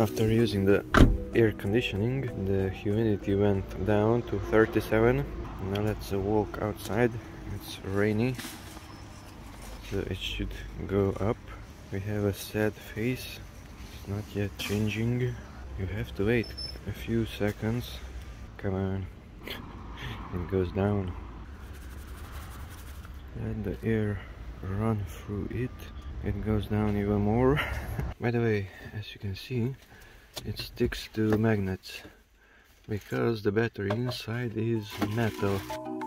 After using the air conditioning, the humidity went down to 37. Now let's walk outside. It's rainy, so it should go up. We have a sad face. It's not yet changing. You have to wait a few seconds. Come on. it goes down. Let the air run through it it goes down even more. By the way as you can see it sticks to magnets because the battery inside is metal